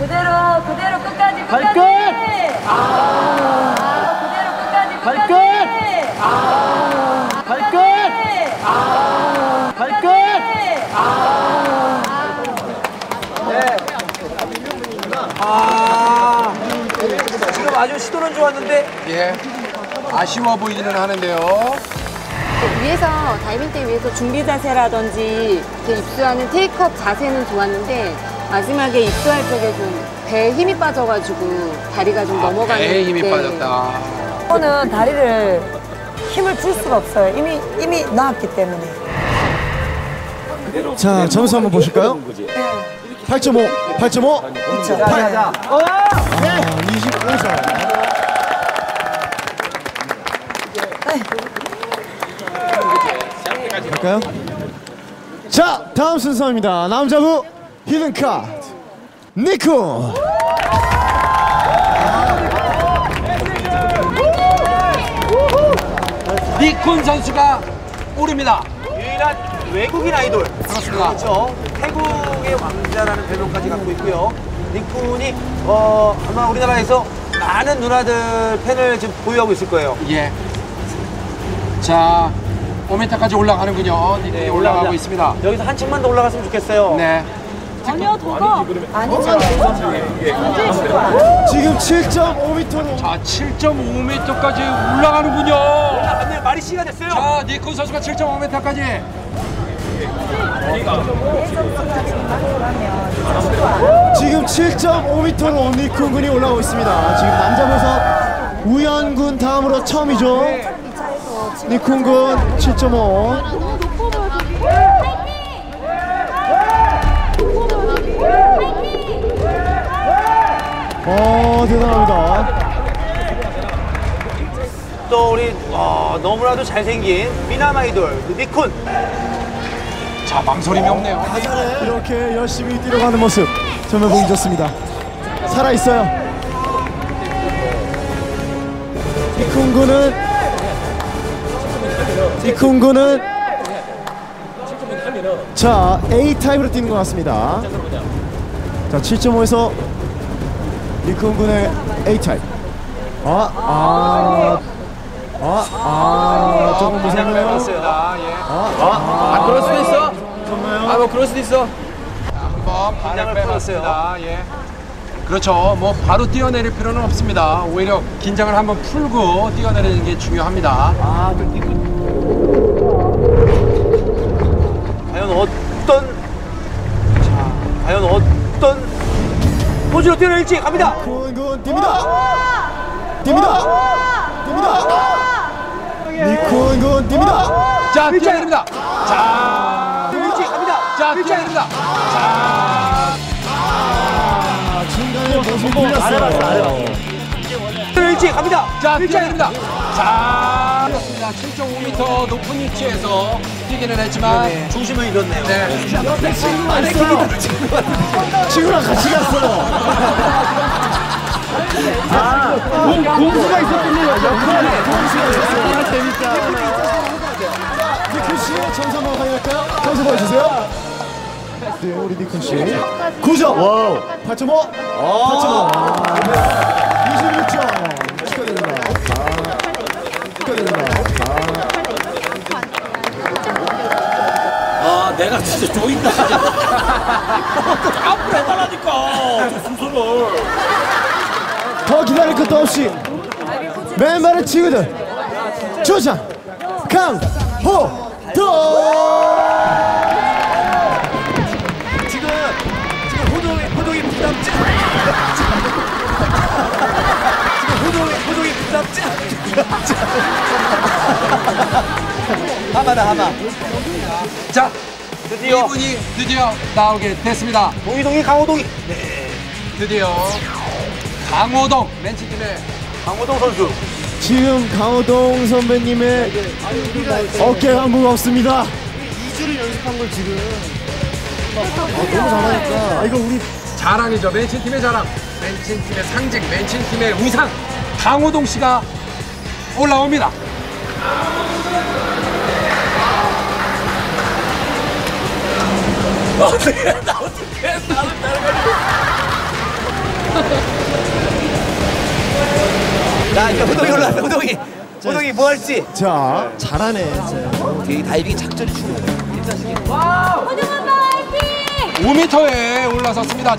그대로 그대로 끝까지 끝까지. 발끝! 아. 그대로 끝까지 끝까지. 발끝! 아. 발끝! 끝까지. 발끝! 아, 지금 아주 시도는 좋았는데 예. 아쉬워 보이기는 하는데요. 위에서 다이빙 때 위에서 준비 자세라든지 입수하는 테이크업 자세는 좋았는데 마지막에 입수할 적에 좀 배에 힘이 빠져가지고 다리가 좀 넘어가는 배에 힘이 네. 빠졌다. 저는 다리를 힘을 줄 수가 없어요. 이미 이미 나왔기 때문에. 자, 점수 한번 보실까요? 8.5, 8.5. 자, 아, 25점. 갈까요? 자, 다음 순서입니다. 남자부 히든 카드 니코. 니쿤 선수가 오릅니다. 유일한 외국인 아이돌. 반갑습니다. 그렇죠. 태국의 왕자라는 별명까지 갖고 있고요. 니쿤이 어, 아마 우리나라에서 많은 누나들 팬을 지금 보유하고 있을 거예요. 예. 자, 5m까지 올라가는군요. 네, 올라가고. 있습니다. 여기서 한 층만 더 올라갔으면 좋겠어요. 네. 지금 7.5m로 자, 7.5m까지 올라가는군요. 올라갔네요. 말이 씨가 됐어요. 자, 니쿤 선수가 7.5m까지. 지금 7.5m로 니쿤 군이 올라오고 있습니다. 지금 남자부에서 우연군 다음으로 처음이죠. 니쿤 군 7.5. 어 대단합니다. 또 우리 어, 너무나도 잘생긴 미남 아이돌 그 니쿤. 자, 망설임이 없네요. 이렇게 열심히 뛰어가는 모습 정말 보기 좋습니다. 살아 있어요. 닉쿤 군은 닉쿤 군은 자 A 타입으로 뛰는 것 같습니다. 자 7.5에서 닉쿤 군의 A 타입. 아, 아, 아, 아, 조금 무섭네요. 빼봤어요. 예. 아, 그럴 수도 있어. 아, 뭐 그럴 수도 있어. 한번 긴장을 반을 빼봤습니다. 예. 그렇죠. 뭐 바로 뛰어내릴 필요는 없습니다. 오히려 긴장을 한번 풀고 뛰어내리는 게 중요합니다. 아, 또 포즈로 뛰어낼지 갑니다. 니쿤군 뜁니다. 뜁니다. 뜁니다. 니쿤군 뜁니다. 자, 뛰어내립니다. 자, 뛰어낼지 갑니다. 자, 뛰어내립니다. 자, 아, 중간에 모습 풀렸어요. 뛰어낼지 갑니다. 자, 뛰어내립니다. 자, 그렇습니다. 7.5m 높은 위치에서 뛰기는 했지만 중심을 잃었네요. 네. 옆에 친구가 있어요. 친구랑 같이 갔어요. 공수가 있었군요. 옆에 공수가 있었어요. 재밌다. 니쿤 씨 점수 한번 확인할까요? 점수 보여주세요. 네, 우리 닉쿤 씨. 9점. 와우. 8.5. 8.5. 26점. 축하드립니다. 축하드립니다. 아 내가 진짜 조인다 앞으로 해달라니까 저 순서를 더 기다릴 것도 없이 맨발을 치거든 조장 강호동 하마다 하마. 자, 드디어 이분이 드디어 나오게 됐습니다. 동이동이 강호동이 드디어 강호동 맨치팀의 강호동 선수. 지금 강호동 선배님의 어깨가 무겁습니다 2주를 연습한 걸 지금 너무 잘하니까 아, 이거 우리 자랑이죠. 맨친팀의 자랑. 맨친팀의 상징, 맨친팀의 의상. 강호동 씨가 올라옵니다. 나 이제 호동이 올라왔어 호동이. 호동이 뭐 할지. 자 잘하네. 되게 다이빙 작전이 중요해. 호동 아빠 화이팅! 5m에 올라섰습니다.